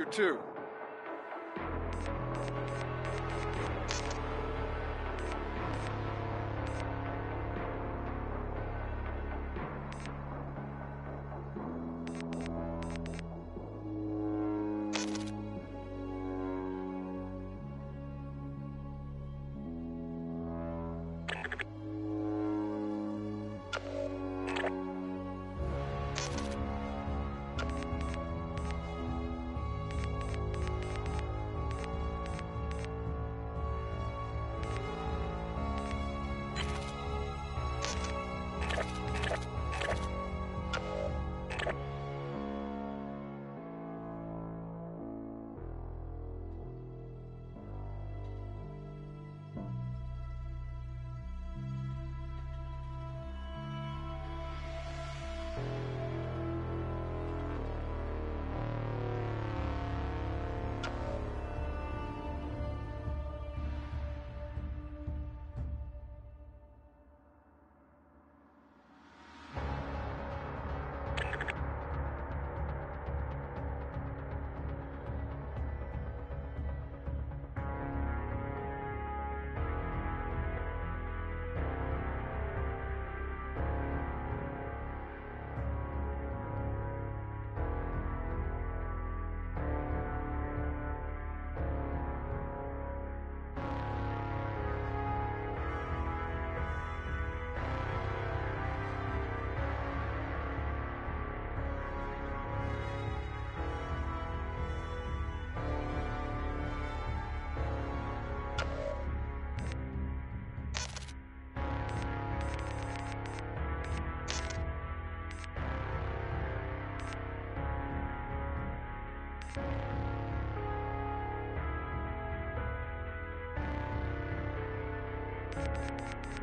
you too. あ!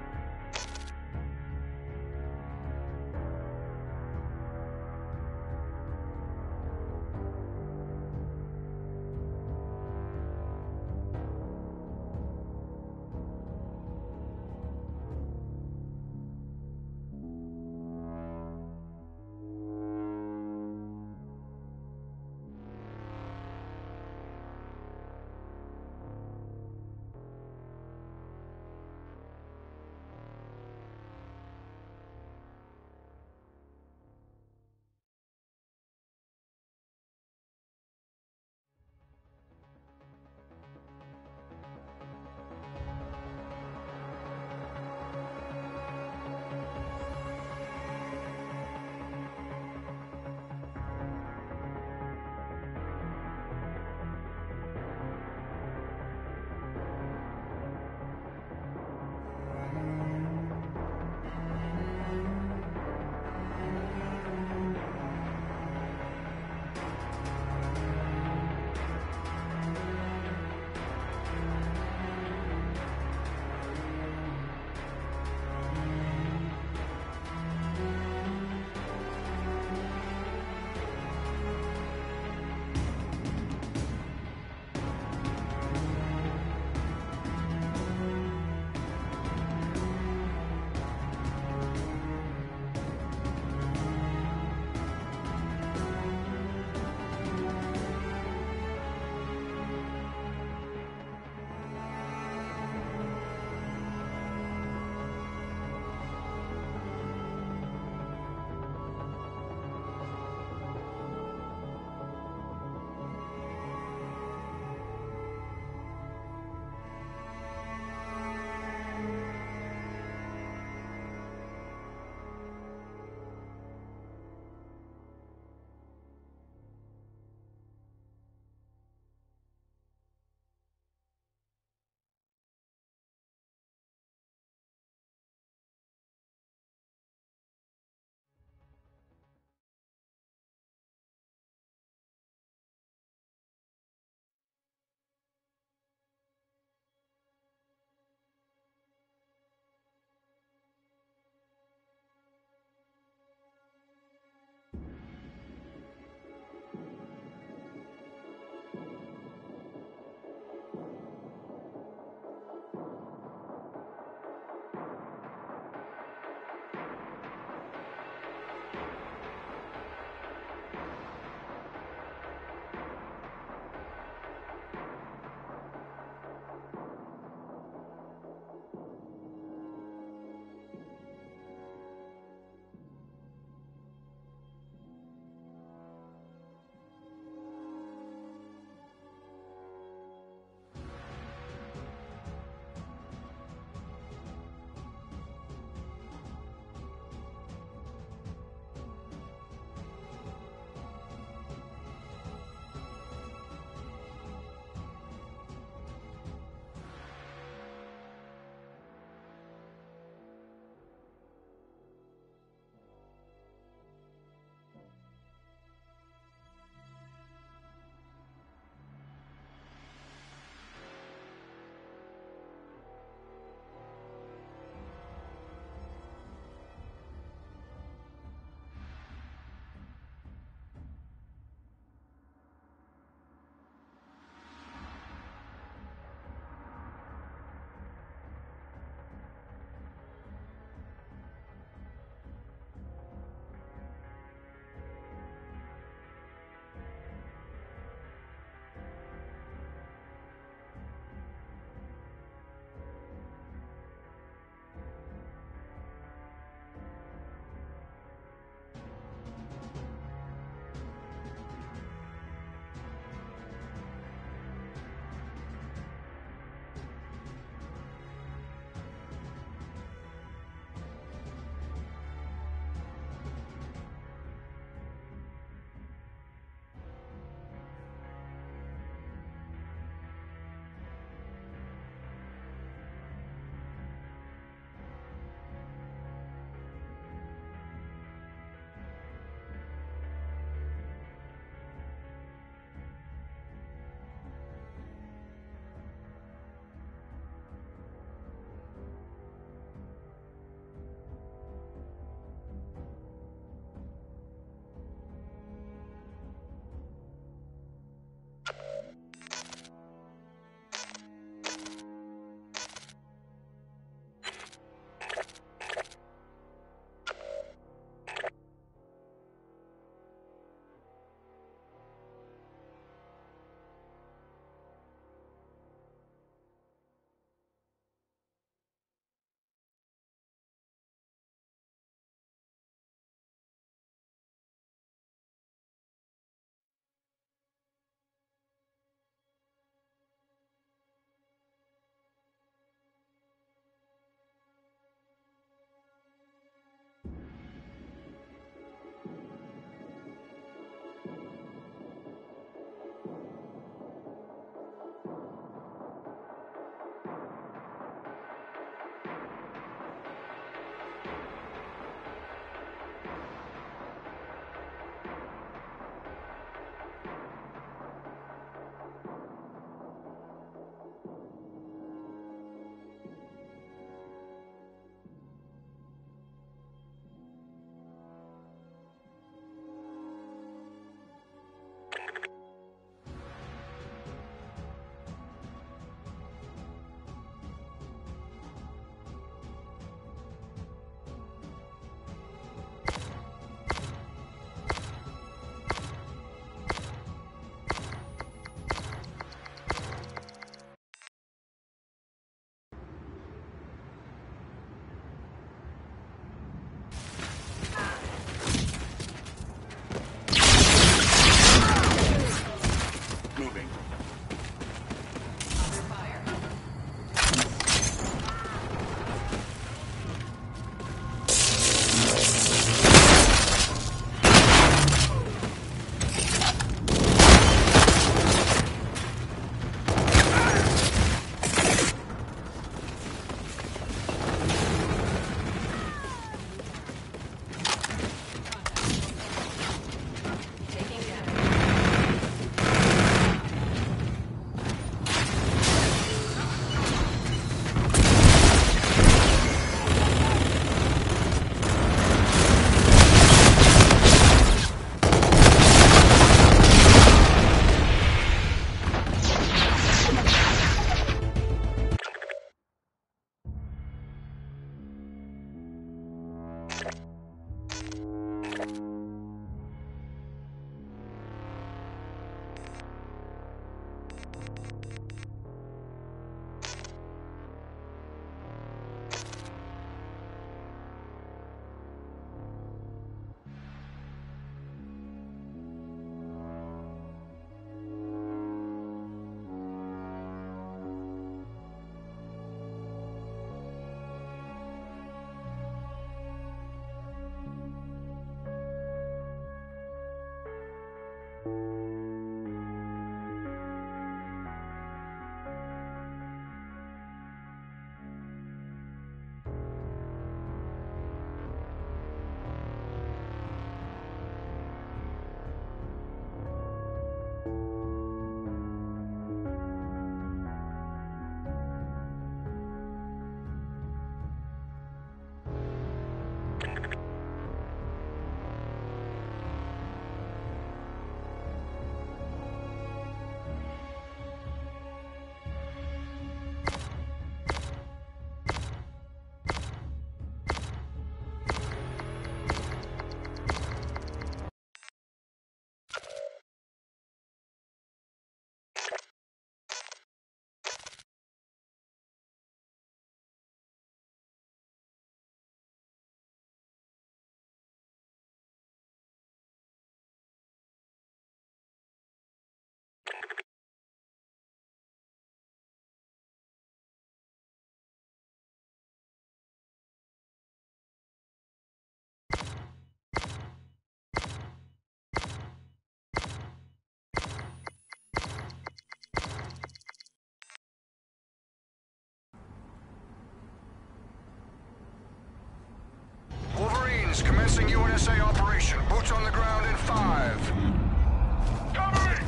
Commencing UNSA operation. Boots on the ground in five.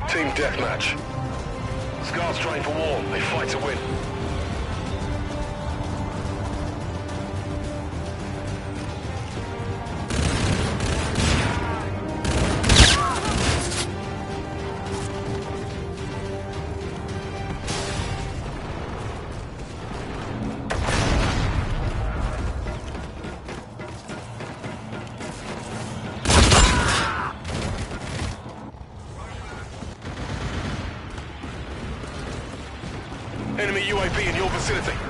Team deathmatch. Scars train for war. They fight to win. Enemy UAV in your vicinity.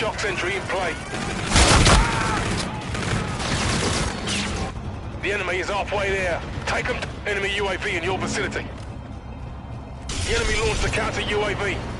Shock sentry in play. The enemy is halfway there. Take them. Enemy UAV in your vicinity. The enemy launched a counter UAV.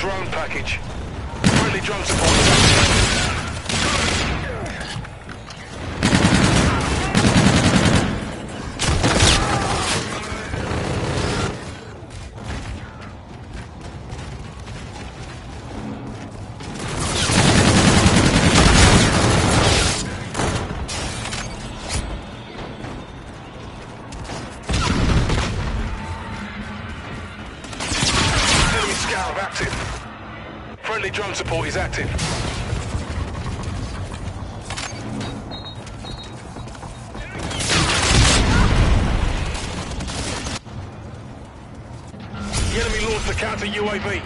Drone package. Friendly drone support. Enemy launched a counter UAV.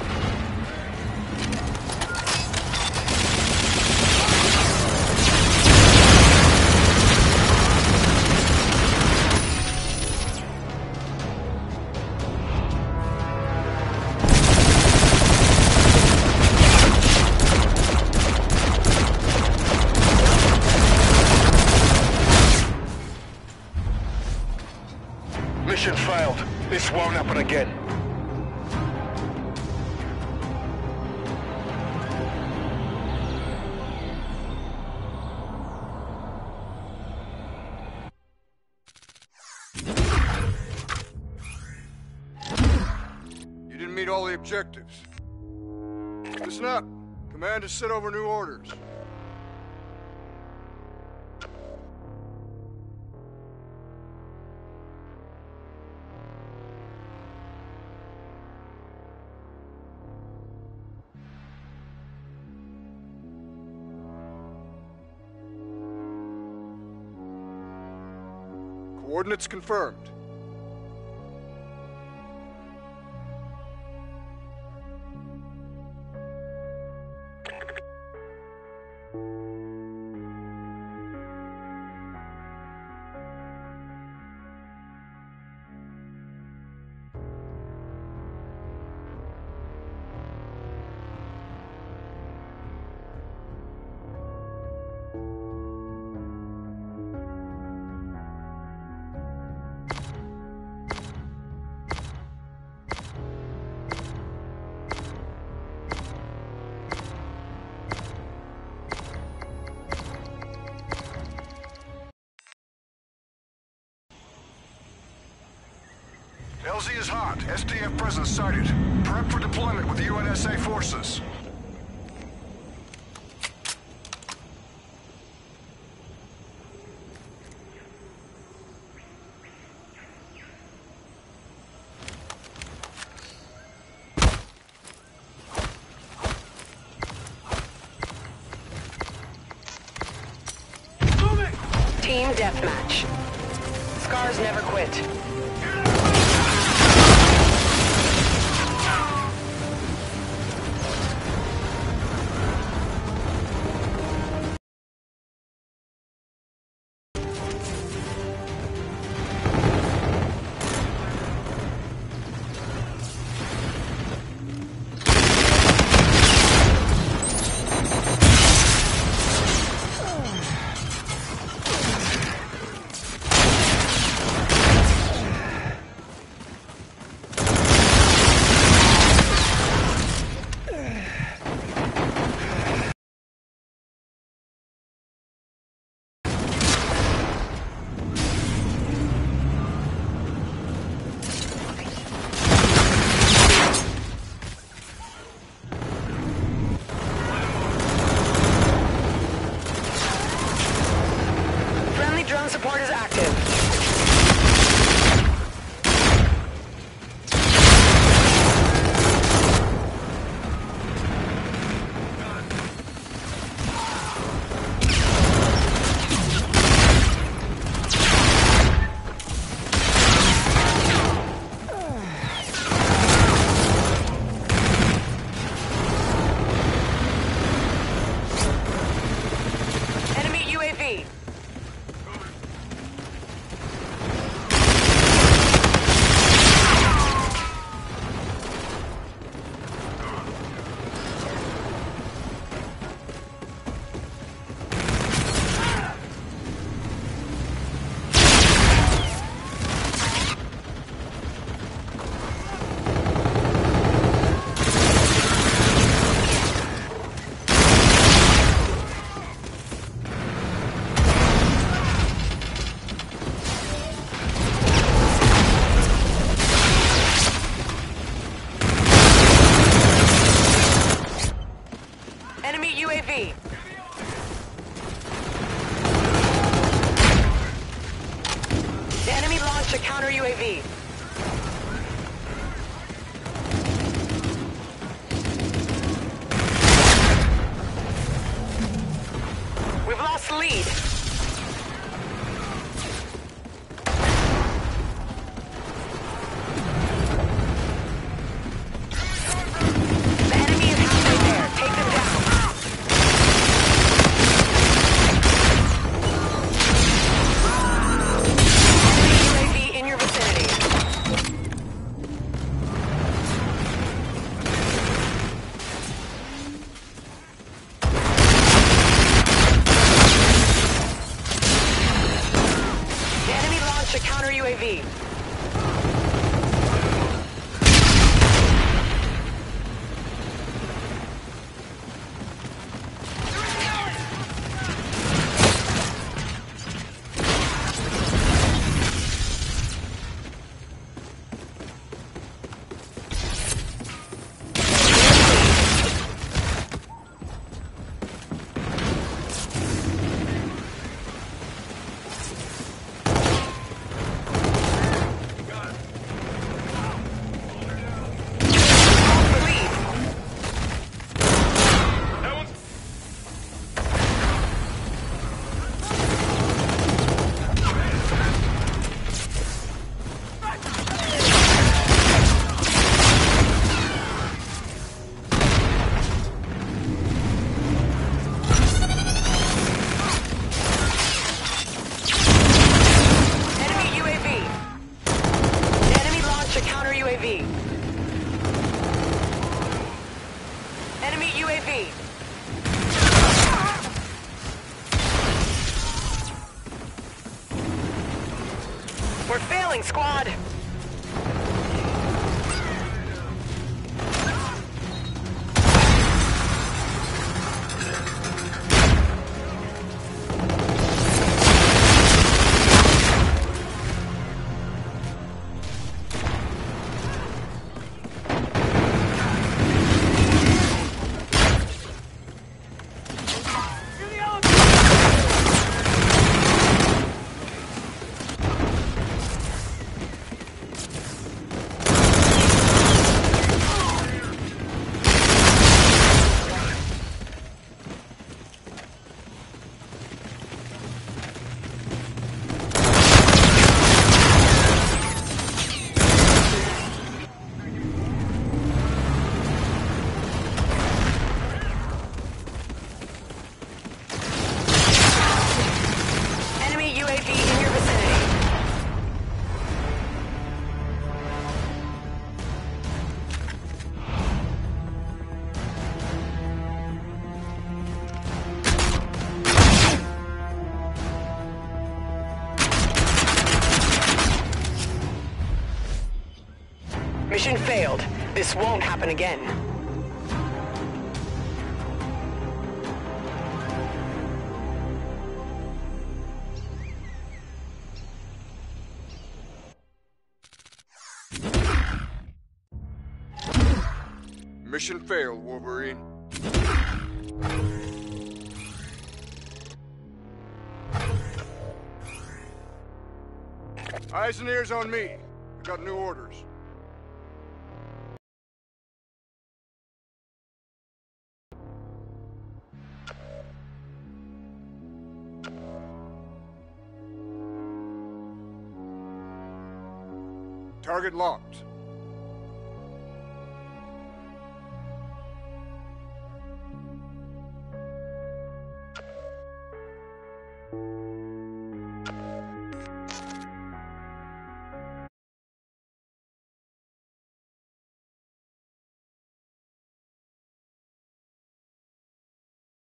Mission failed. This won't happen again. Objectives. Listen up. Command to sent over new orders. Coordinates confirmed. LZ is hot. SDF presence sighted. Prep for deployment with UNSA forces. Calling squad. Happen again. Mission failed, Wolverine. Eyes and ears on me. I got new orders. Target locked.